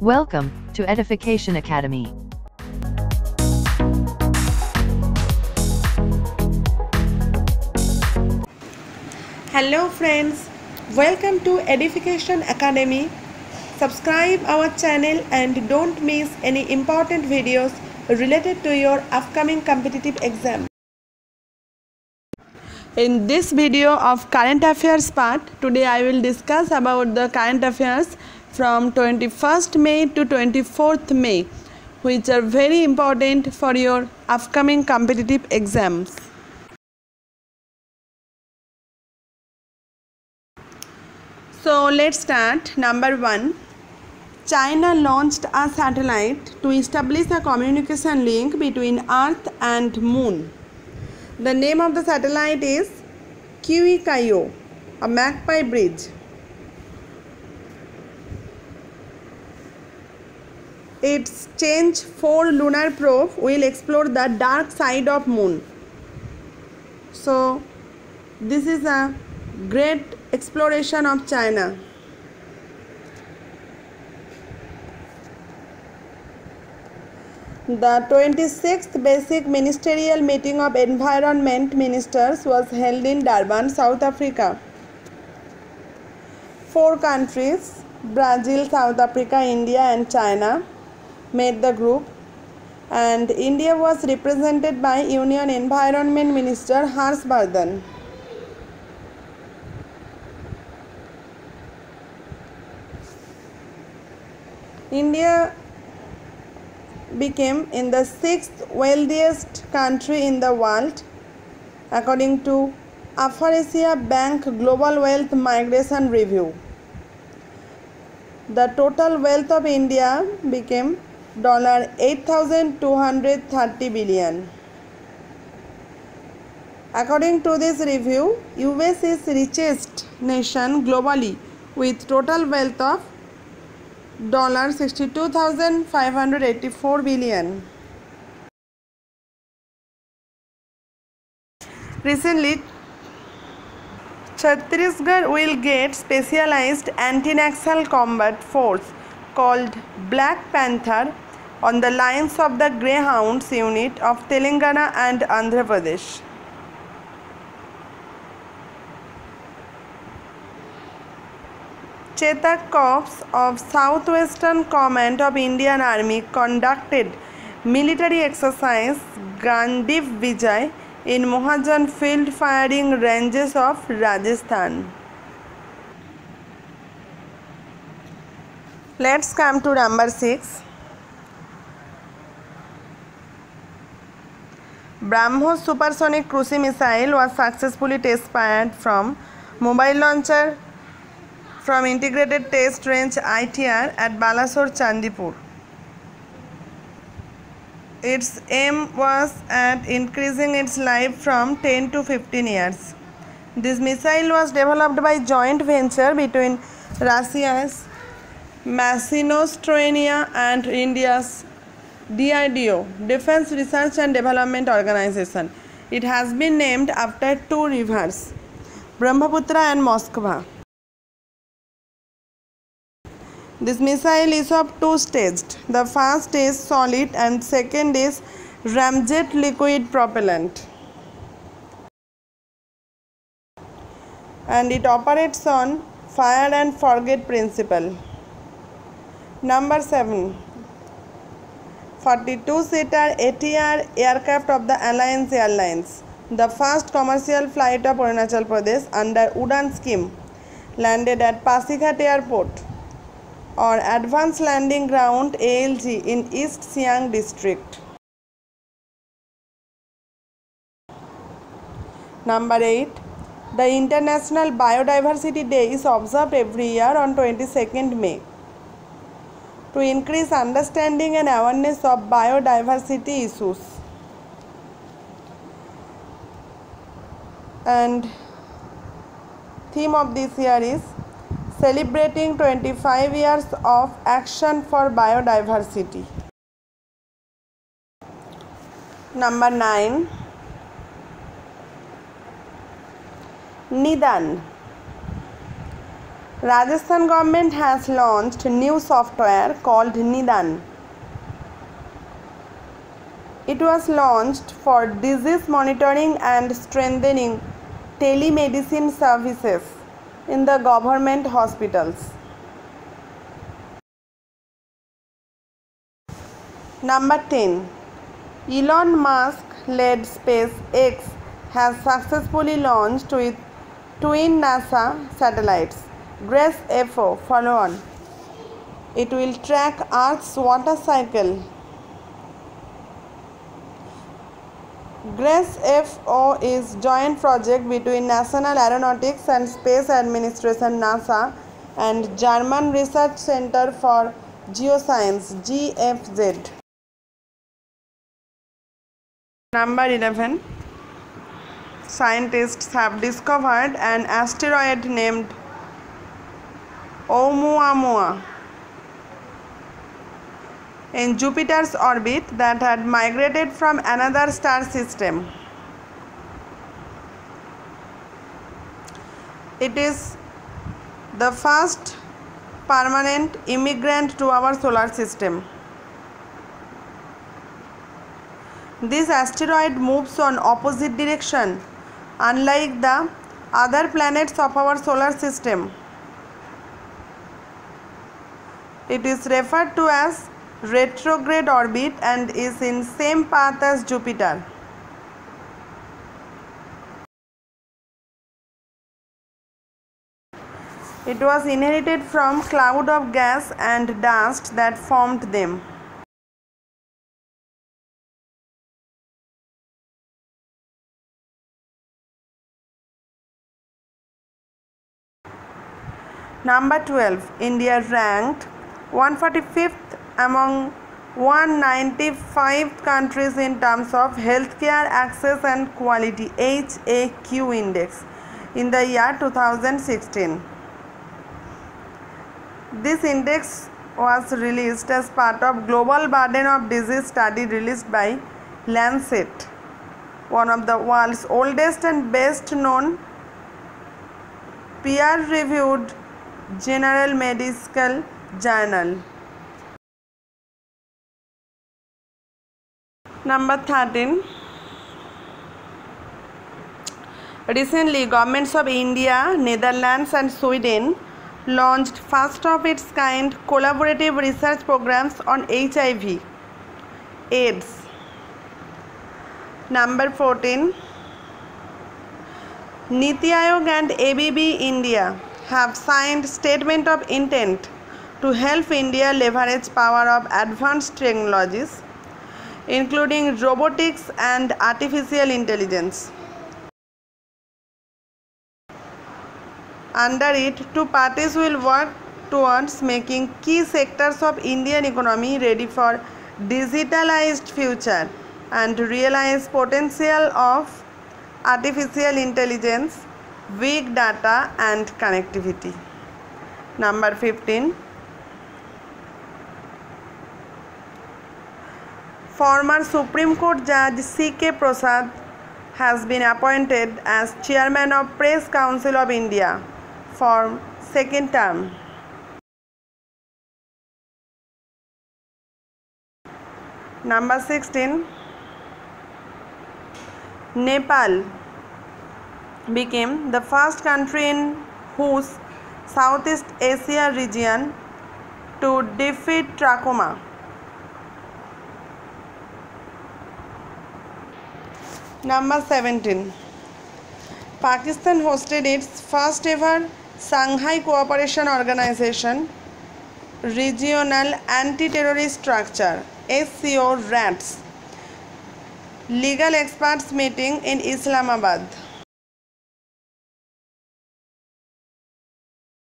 Welcome to Edification Academy. Hello friends, welcome to Edification Academy. Subscribe our channel and don't miss any important videos related to your upcoming competitive exam. In this video of current affairs part, today I will discuss about the current affairs from 21st May to 24th May which are very important for your upcoming competitive exams. So let's start. Number one China launched a satellite to establish a communication link between Earth and Moon. The name of the satellite is Kiwi a magpie bridge. Its Chang'e 4 lunar probe will explore the dark side of moon. So this is a great exploration of China. The 26th Basic Ministerial Meeting of Environment Ministers was held in Durban, South Africa. Four countries Brazil, South Africa, India, and China made the group, and India was represented by Union Environment Minister Harsh Vardhan. India became in the sixth wealthiest country in the world according to Afrasian Bank Global Wealth Migration Review. The total wealth of India became $8,230 billion. According to this review, US is richest nation globally with total wealth of $62,584 billion. Recently, Chhattisgarh will get specialized anti-Naxal combat force called Black Panther on the lines of the Greyhounds unit of Telangana and Andhra Pradesh. Chetak Corps of Southwestern Command of Indian Army conducted military exercise Gandiv Vijay in Mahajan field firing ranges of Rajasthan. Let's come to number 6. BrahMos supersonic cruise missile was successfully test fired from mobile launcher from Integrated Test Range ITR at Balasore Chandipur. Its aim was at increasing its life from 10 to 15 years. This missile was developed by joint venture between Russia's Mashinostroyeniya and India's DRDO, Defense Research and Development Organization. It has been named after two rivers, Brahmaputra and Moskva. This missile is of two staged. The first is solid and second is ramjet liquid propellant. And it operates on fire and forget principle. Number 7. 42-seater ATR aircraft of the Alliance Airlines, the first commercial flight of Arunachal Pradesh under Udan scheme, landed at Pasighat Airport or Advanced Landing Ground ALG in East Siang district. Number 8. The International Biodiversity Day is observed every year on 22nd May to increase understanding and awareness of biodiversity issues. And theme of this year is celebrating 25 years of action for biodiversity. Number 9 Nidan Rajasthan government has launched new software called Nidan. It was launched for disease monitoring and strengthening telemedicine services in the government hospitals. Number 10. Elon Musk led SpaceX has successfully launched with twin NASA satellites Grace FO follow on. It will track Earth's water cycle. GRACE FO is joint project between National Aeronautics and Space Administration NASA and German Research Center for Geoscience GFZ. Number 11 Scientists have discovered an asteroid named Oumuamua in Jupiter's orbit that had migrated from another star system. It is the first permanent immigrant to our solar system. This asteroid moves on opposite direction unlike the other planets of our solar system. It is referred to as retrograde orbit and is in same path as Jupiter. It was inherited from cloud of gas and dust that formed them. Number 12. India ranked 145th among 195 countries in terms of healthcare access and quality HAQ index in the year 2016. This index was released as part of global burden of disease study released by Lancet, one of the world's oldest and best known peer reviewed general medical journal. Number 13. Recently, governments of India, Netherlands and Sweden launched first of its kind collaborative research programs on HIV, AIDS. Number 14. Niti Aayog and ABB India have signed statement of intent to help India leverage power of advanced technologies including robotics and artificial intelligence. Under it, two parties will work towards making key sectors of Indian economy ready for digitalized future and realize potential of artificial intelligence, big data and connectivity. Number 15 Former Supreme Court Judge C.K. Prasad has been appointed as Chairman of Press Council of India for second term. Number 16 Nepal became the first country in whose Southeast Asia region to defeat trachoma. Number 17. Pakistan hosted its first ever Shanghai Cooperation Organization Regional Anti-Terrorist Structure SCO RATS legal experts meeting in Islamabad.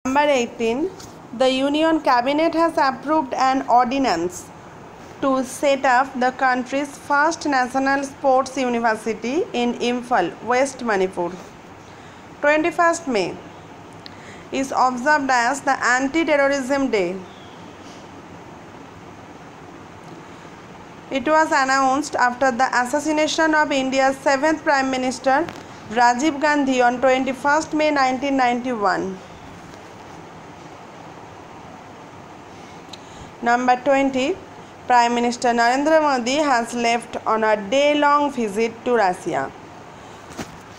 Number 18. The Union Cabinet has approved an ordinance to set up the country's first national sports university in Imphal, West Manipur. 21st May is observed as the Anti-Terrorism Day. It was announced after the assassination of India's seventh Prime Minister Rajiv Gandhi on 21st May 1991. Number 20. Prime Minister Narendra Modi has left on a day long visit to Russia.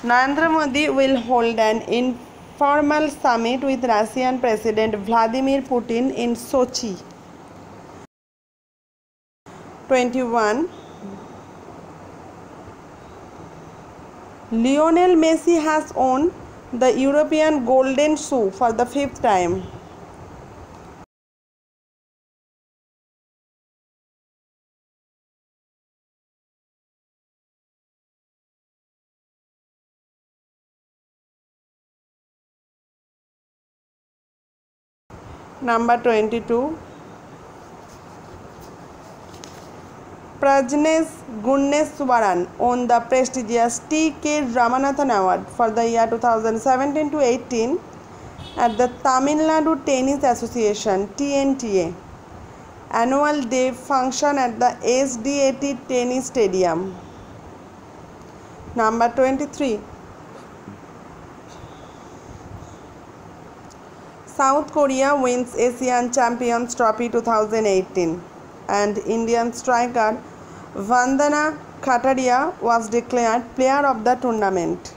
Narendra Modi will hold an informal summit with Russian President Vladimir Putin in Sochi. 21 Lionel Messi has won the European Golden Shoe for the fifth time. Number 22 Prajnesh Gunneswaran won the prestigious T.K. Ramanathan Award for the year 2017 to 18 at the Tamil Nadu Tennis Association TNTA annual day function at the SDAT Tennis Stadium. Number 23 South Korea wins Asian Champions Trophy 2018 and Indian striker Vandana Kataria was declared player of the tournament.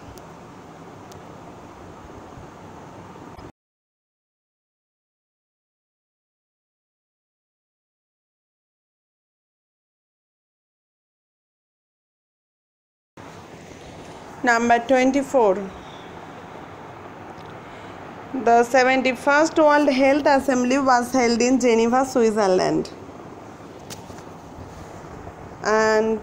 Number 24 The 71st World Health Assembly was held in Geneva, Switzerland. And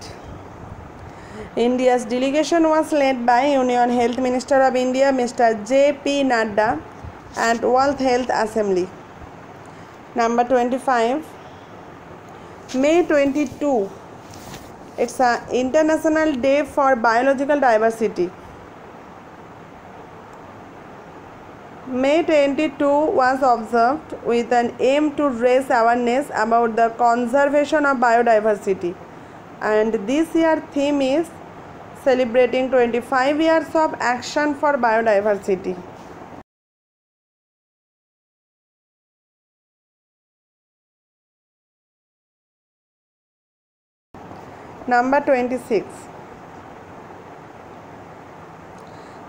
India's delegation was led by Union Health Minister of India Mr. J.P. Nadda and World Health Assembly. Number 25 May 22 it's an international day for biological diversity. May 22 was observed with an aim to raise awareness about the conservation of biodiversity. And this year theme is celebrating 25 years of action for biodiversity. Number 26.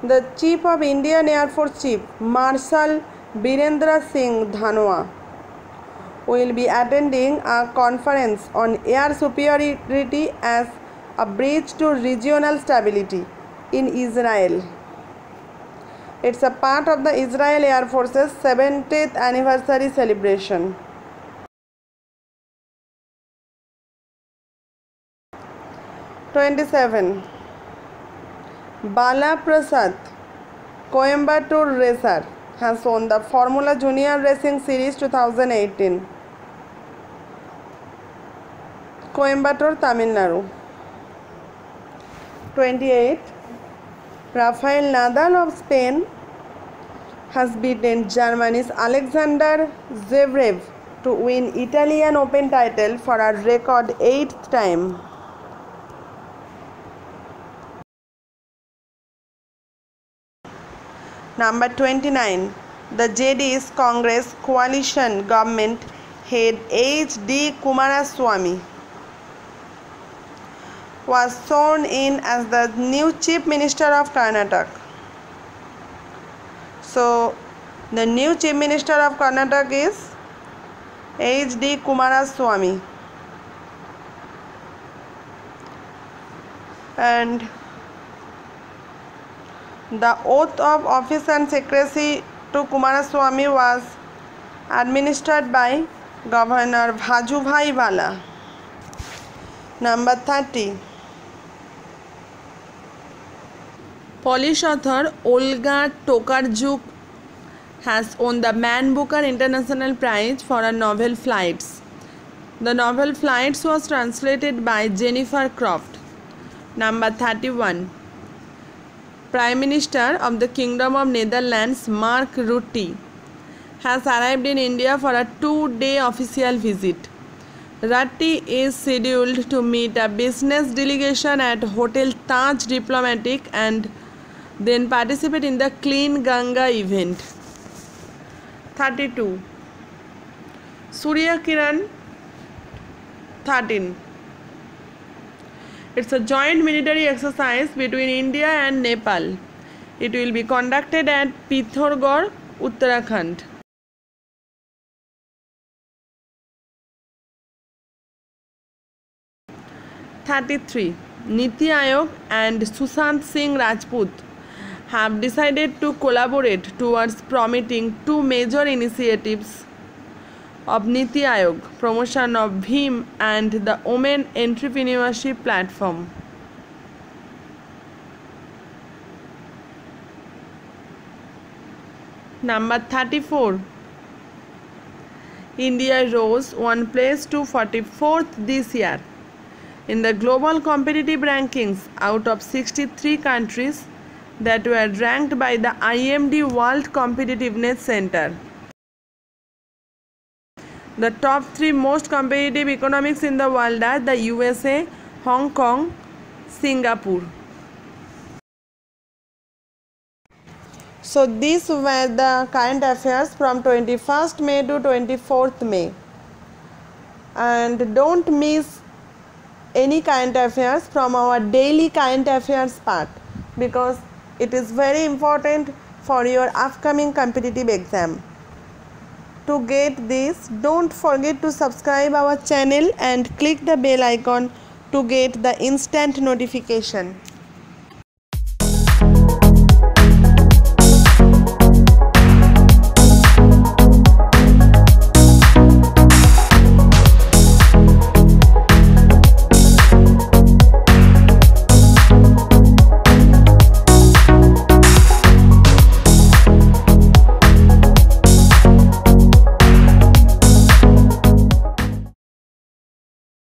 The Chief of Indian Air Force Chief Marshal Birendra Singh Dhanoa will be attending a conference on air superiority as a bridge to regional stability in Israel. It's a part of the Israel Air Force's 70th anniversary celebration. Twenty-seven. Bala Prasad, Coimbatore racer, has won the Formula Junior Racing Series 2018. Coimbatore, Tamil Nadu. 28. Rafael Nadal of Spain has beaten Germany's Alexander Zverev to win Italian Open title for a record 8th time. Number 29. The JD's Congress coalition government head H.D. Kumaraswamy was sworn in as the new Chief Minister of Karnataka. So, the new Chief Minister of Karnataka is H.D. Kumaraswamy. And the oath of office and secrecy to Kumaraswamy was administered by Governor Vajubhai Vala. Number 30. Polish author Olga Tokarczuk has won the Man Booker International Prize for her novel Flights. The novel Flights was translated by Jennifer Croft. Number 31. Prime Minister of the Kingdom of Netherlands Mark Rutte has arrived in India for a two-day official visit. Rutte is scheduled to meet a business delegation at Hotel Taj Diplomatic and then participate in the Clean Ganga event. 32. Surya Kiran 13 it's a joint military exercise between India and Nepal. It will be conducted at Pithogarh, Uttarakhand. Thirty-three. Niti Aayog and Sushant Singh Rajput have decided to collaborate towards promoting two major initiatives of Niti Aayog, promotion of BHIM and the Women Entrepreneurship Platform. Number 34. India rose one place to 44th this year in the global competitive rankings out of 63 countries that were ranked by the IMD World Competitiveness Center. The top three most competitive economies in the world are the USA, Hong Kong, Singapore. So these were the current affairs from 21st May to 24th May. And don't miss any current affairs from our daily current affairs part because it is very important for your upcoming competitive exam to get this. Don't forget to subscribe our channel and click the bell icon to get the instant notification